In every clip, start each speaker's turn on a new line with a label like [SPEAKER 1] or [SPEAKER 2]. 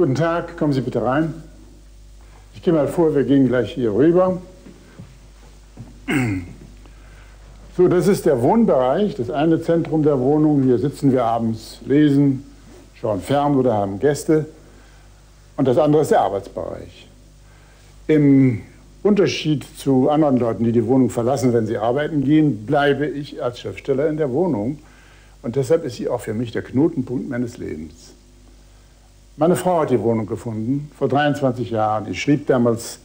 [SPEAKER 1] Guten Tag, kommen Sie bitte rein. Ich gehe mal vor, wir gehen gleich hier rüber. So, das ist der Wohnbereich, das eine Zentrum der Wohnung. Hier sitzen wir abends, lesen, schauen fern oder haben Gäste. Und das andere ist der Arbeitsbereich. Im Unterschied zu anderen Leuten, die die Wohnung verlassen, wenn sie arbeiten gehen, bleibe ich als Schriftsteller in der Wohnung. Und deshalb ist sie auch für mich der Knotenpunkt meines Lebens. Meine Frau hat die Wohnung gefunden, vor 23 Jahren. Ich schrieb damals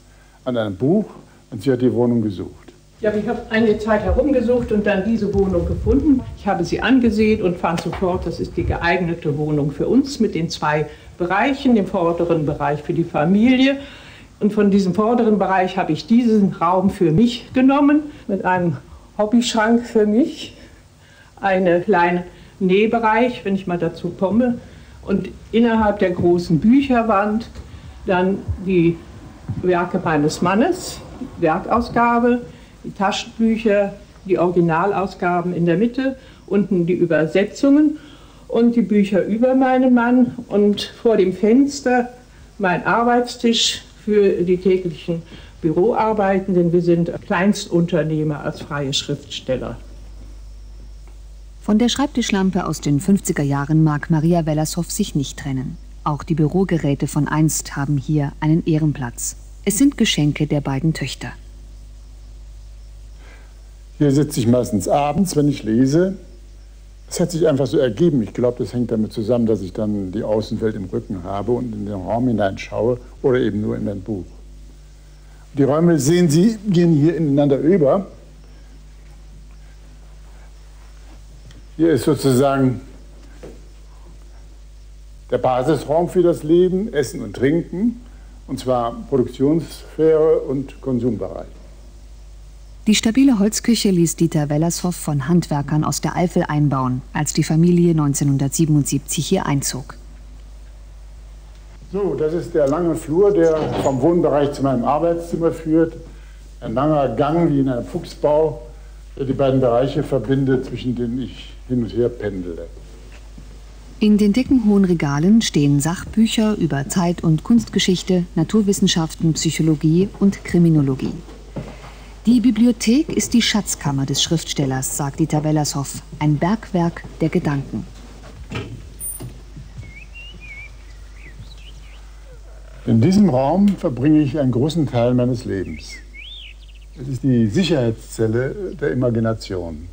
[SPEAKER 1] an einem Buch und sie hat die Wohnung gesucht.
[SPEAKER 2] Ja, ich habe eine Zeit herumgesucht und dann diese Wohnung gefunden. Ich habe sie angesehen und fand sofort, das ist die geeignete Wohnung für uns mit den zwei Bereichen, dem vorderen Bereich für die Familie und von diesem vorderen Bereich habe ich diesen Raum für mich genommen, mit einem Hobbyschrank für mich, einen kleinen Nähbereich, wenn ich mal dazu komme, und innerhalb der großen Bücherwand dann die Werke meines Mannes, Werkausgabe, die Taschenbücher, die Originalausgaben in der Mitte, unten die Übersetzungen und die Bücher über meinen Mann und vor dem Fenster mein Arbeitstisch für die täglichen Büroarbeiten, denn wir sind Kleinstunternehmer als freie Schriftsteller.
[SPEAKER 3] Von der Schreibtischlampe aus den 50er Jahren mag Maria Wellershoff sich nicht trennen. Auch die Bürogeräte von einst haben hier einen Ehrenplatz. Es sind Geschenke der beiden Töchter.
[SPEAKER 1] Hier sitze ich meistens abends, wenn ich lese. Es hat sich einfach so ergeben. Ich glaube, das hängt damit zusammen, dass ich dann die Außenwelt im Rücken habe und in den Raum hineinschaue oder eben nur in mein Buch. Die Räume, sehen Sie, gehen hier ineinander über. Hier ist sozusagen der Basisraum für das Leben, Essen und Trinken, und zwar Produktionssphäre und Konsumbereich.
[SPEAKER 3] Die stabile Holzküche ließ Dieter Wellershoff von Handwerkern aus der Eifel einbauen, als die Familie 1977 hier einzog.
[SPEAKER 1] So, das ist der lange Flur, der vom Wohnbereich zu meinem Arbeitszimmer führt. Ein langer Gang wie in einem Fuchsbau, die beiden Bereiche verbindet, zwischen denen ich hin und her pendele.
[SPEAKER 3] In den dicken hohen Regalen stehen Sachbücher über Zeit- und Kunstgeschichte, Naturwissenschaften, Psychologie und Kriminologie. Die Bibliothek ist die Schatzkammer des Schriftstellers, sagt Dieter Wellershoff, ein Bergwerk der Gedanken.
[SPEAKER 1] In diesem Raum verbringe ich einen großen Teil meines Lebens. Es ist die Sicherheitszelle der Imagination.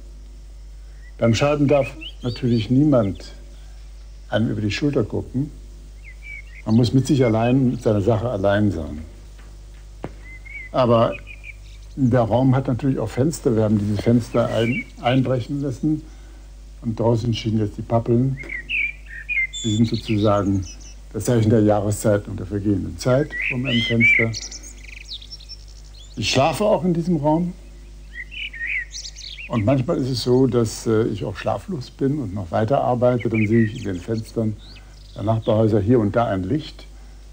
[SPEAKER 1] Beim Schreiben darf natürlich niemand einem über die Schulter gucken. Man muss mit sich allein, mit seiner Sache allein sein. Aber der Raum hat natürlich auch Fenster. Wir haben dieses Fenster ein, einbrechen lassen. Und draußen stehen jetzt die Pappeln. Die sind sozusagen das Zeichen der Jahreszeit und der vergehenden Zeit vor meinem Fenster. Ich schlafe auch in diesem Raum. Und manchmal ist es so, dass äh, ich auch schlaflos bin und noch weiter arbeite. Dann sehe ich in den Fenstern der Nachbarhäuser hier und da ein Licht.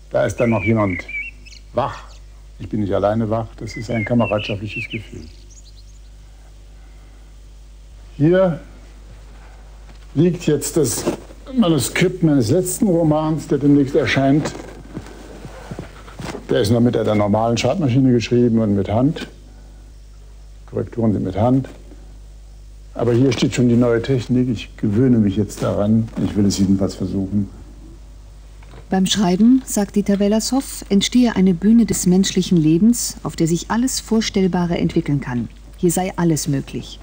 [SPEAKER 1] Da ist dann noch jemand wach. Ich bin nicht alleine wach. Das ist ein kameradschaftliches Gefühl. Hier liegt jetzt das Manuskript meines letzten Romans, der demnächst erscheint. Der ist noch mit der normalen Schreibmaschine geschrieben und mit Hand. Korrekturen sind mit Hand. Aber hier steht schon die neue Technik. Ich gewöhne mich jetzt daran. Ich will es jedenfalls versuchen.
[SPEAKER 3] Beim Schreiben, sagt Dieter Wellershoff, entstehe eine Bühne des menschlichen Lebens, auf der sich alles Vorstellbare entwickeln kann. Hier sei alles möglich.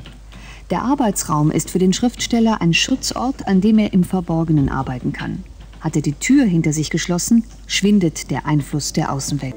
[SPEAKER 3] Der Arbeitsraum ist für den Schriftsteller ein Schutzort, an dem er im Verborgenen arbeiten kann. Hat er die Tür hinter sich geschlossen, schwindet der Einfluss der Außenwelt.